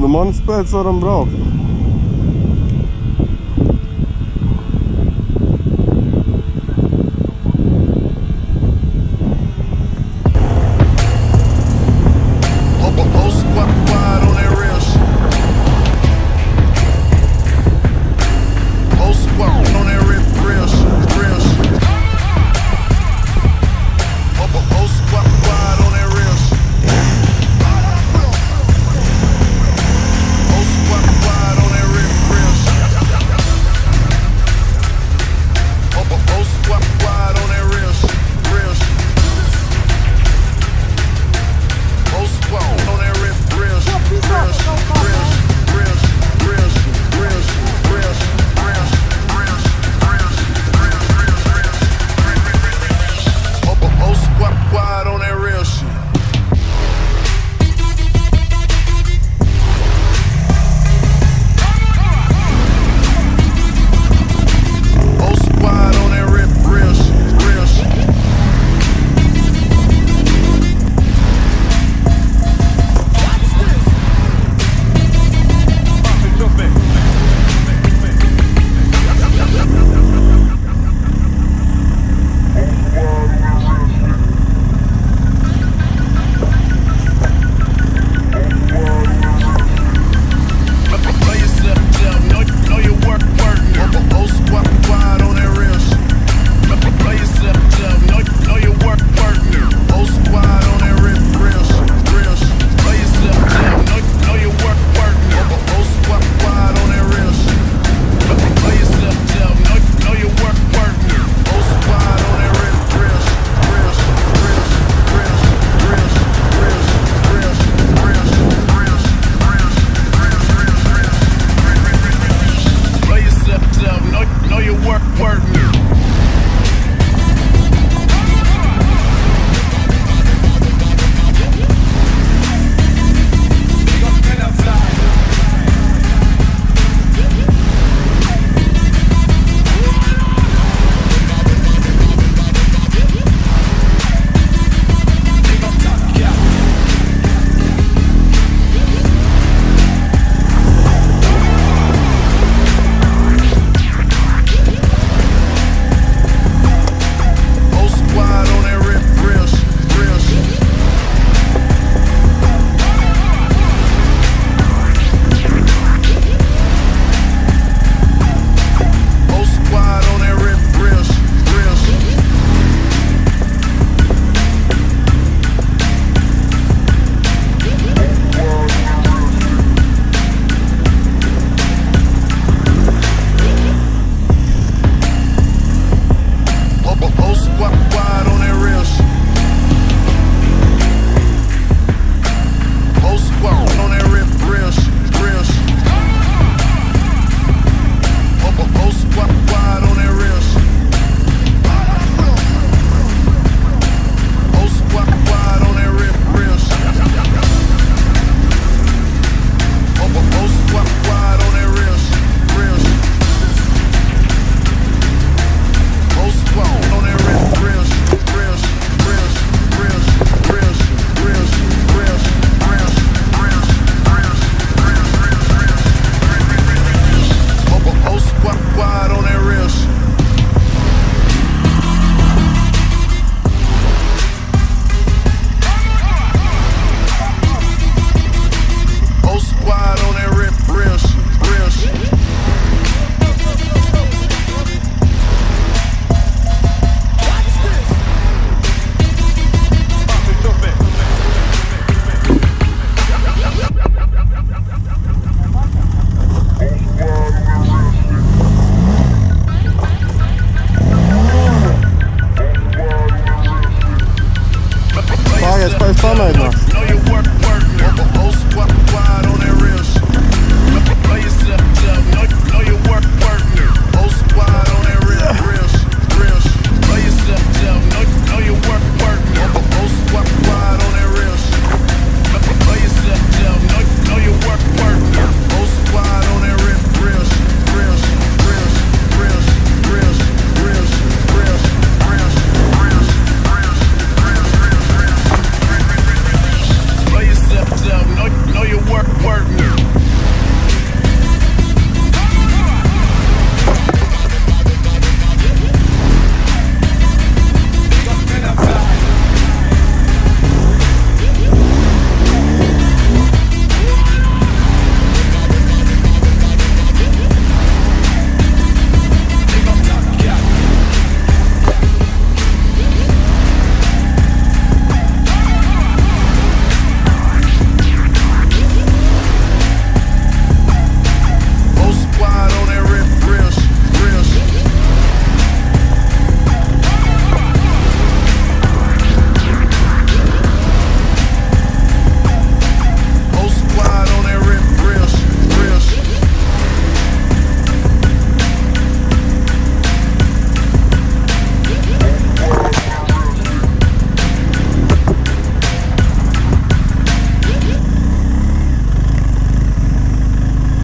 Nu, manas pēc varam braukt.